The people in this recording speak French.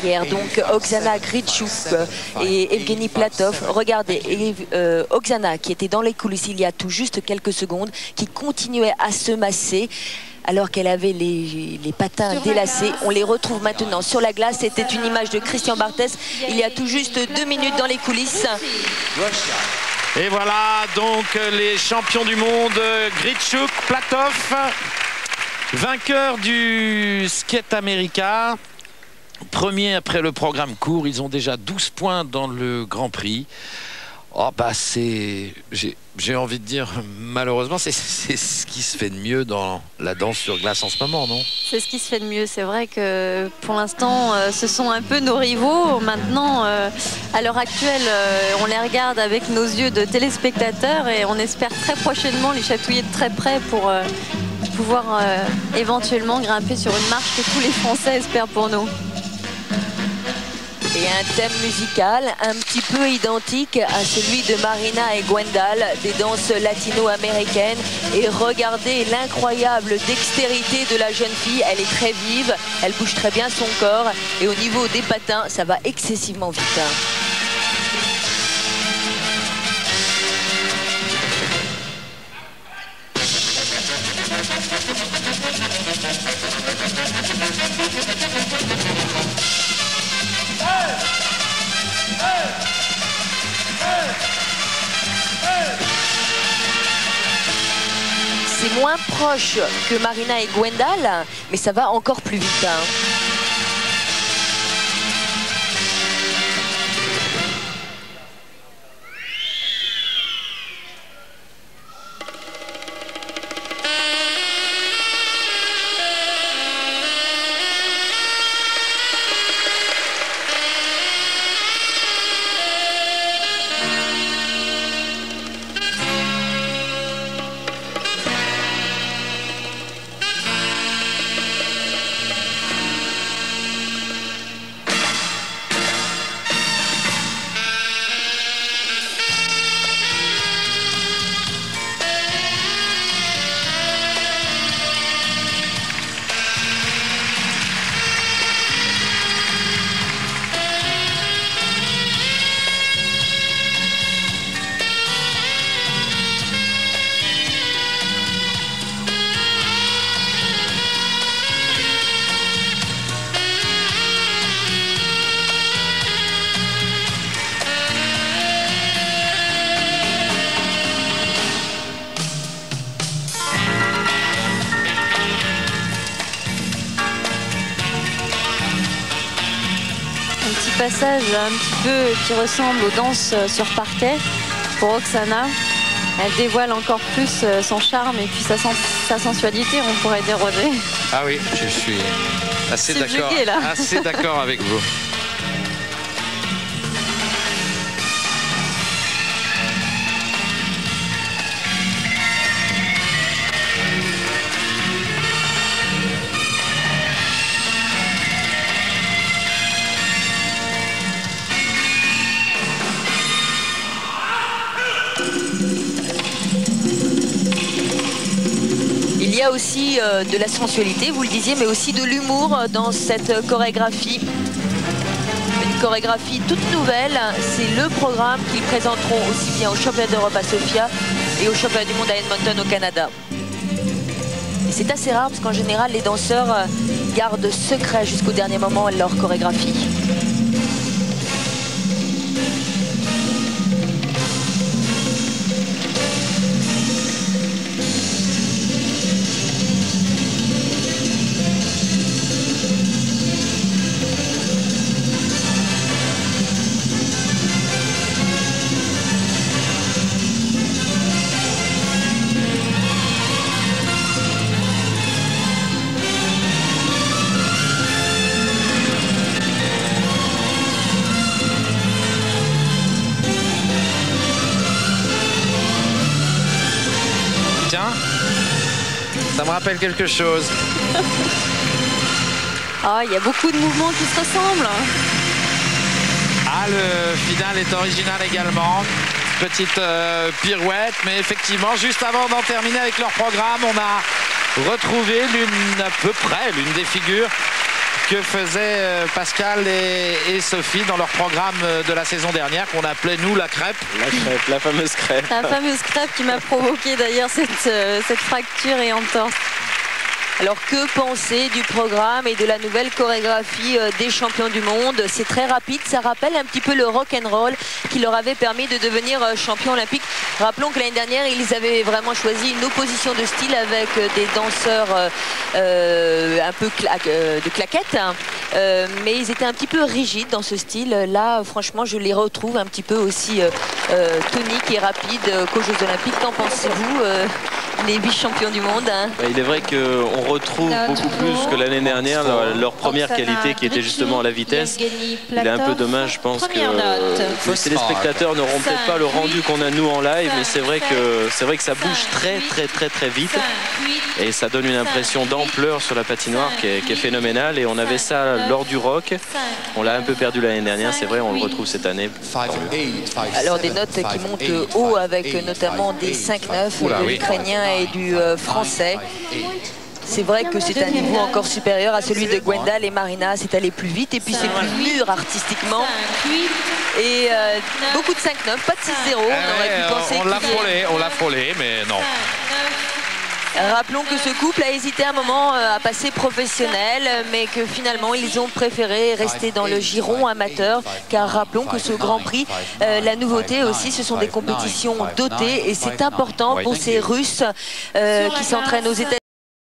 derrière, donc Oksana Gritchouk et Evgeny Platov. Regardez, euh, Oksana qui était dans les coulisses il y a tout juste quelques secondes, qui continuait à se masser alors qu'elle avait les, patins délacés. On les retrouve maintenant sur la glace. C'était une image de Christian Barthès il y a tout juste deux minutes dans les coulisses. Et voilà donc les champions du monde, Gritchuk, Platov, vainqueur du skate américain. Premier après le programme court, ils ont déjà 12 points dans le Grand Prix. Oh bah j'ai envie de dire, malheureusement, c'est ce qui se fait de mieux dans la danse sur glace en ce moment, non? C'est ce qui se fait de mieux. C'est vrai que pour l'instant, euh, ce sont un peu nos rivaux. Maintenant, euh, à l'heure actuelle, euh, on les regarde avec nos yeux de téléspectateurs et on espère très prochainement les chatouiller de très près pour pouvoir éventuellement grimper sur une marche que tous les Français espèrent pour nous et un thème musical un petit peu identique à celui de Marina et Gwendal, des danses latino-américaines. Et regardez l'incroyable dextérité de la jeune fille, elle est très vive, elle bouge très bien son corps et au niveau des patins, ça va excessivement vite. Moins proche que Marina et Gwendal, mais ça va encore plus vite. Hein. Passage un petit peu qui ressemble aux danses sur parquet pour Oksana. Elle dévoile encore plus euh, son charme et puis sa, sa sensualité, on pourrait dire Roger. Ah oui, je suis assez d'accord, assez d'accord avec vous. y a aussi euh, de la sensualité, vous le disiez, mais aussi de l'humour dans cette chorégraphie. Une chorégraphie toute nouvelle, c'est le programme qu'ils présenteront aussi bien au championnat d'Europe à Sofia et au championnat du monde à Edmonton au Canada. C'est assez rare parce qu'en général, les danseurs euh, gardent secret jusqu'au dernier moment leur chorégraphie. Ça me rappelle quelque chose. Ah, il y a beaucoup de mouvements qui se ressemblent. Ah, le final est original également. Petite euh, pirouette, mais effectivement, juste avant d'en terminer avec leur programme, on a retrouvé l'une à peu près l'une des figures que faisaient euh, Pascal et, Sophie dans leur programme euh, de la saison dernière qu'on appelait nous la crêpe. La crêpe, la fameuse crêpe. La fameuse crêpe qui m'a provoqué d'ailleurs cette, cette fracture et entorse. Alors que penser du programme et de la nouvelle chorégraphie euh, des champions du monde? C'est très rapide, ça rappelle un petit peu le rock and roll qui leur avait permis de devenir euh, champion olympique. Rappelons que l'année dernière, ils avaient vraiment choisi une opposition de style avec euh, des danseurs un peu de claquettes, hein. mais ils étaient un petit peu rigides dans ce style. Là, franchement, je les retrouve un petit peu aussi toniques et rapides qu'aux Jeux Olympiques. Qu'en pensez-vous les vice-champions du monde. Hein. Bah, il est vrai qu'on retrouve beaucoup plus que l'année dernière leur, première qualité qui était justement la vitesse. Il est un peu dommage, je pense que les téléspectateurs n'auront peut-être pas le rendu qu'on a nous en live, mais c'est vrai que c'est vrai que ça bouge très très très très vite et ça donne une impression d'ampleur sur la patinoire qui est, phénoménale et on avait ça lors du rock. On l'a un peu perdu l'année dernière, c'est vrai, on le retrouve cette année. Alors des notes qui montent haut avec notamment des 5-9 de l'Ukrainien et du euh, français. C'est vrai que c'est un niveau encore supérieur à celui de Gwendal et Marina. C'est allé plus vite et puis c'est plus mûr artistiquement. Et euh, beaucoup de 5-9, pas de 6-0. On l'a frôlé, on l'a frôlé, mais non. Rappelons que ce couple a hésité un moment euh, à passer professionnel, mais que finalement ils ont préféré rester dans le giron amateur, car rappelons que ce Grand Prix, euh, la nouveauté aussi, ce sont des compétitions dotées, et c'est important pour ces Russes euh, qui s'entraînent aux États-Unis.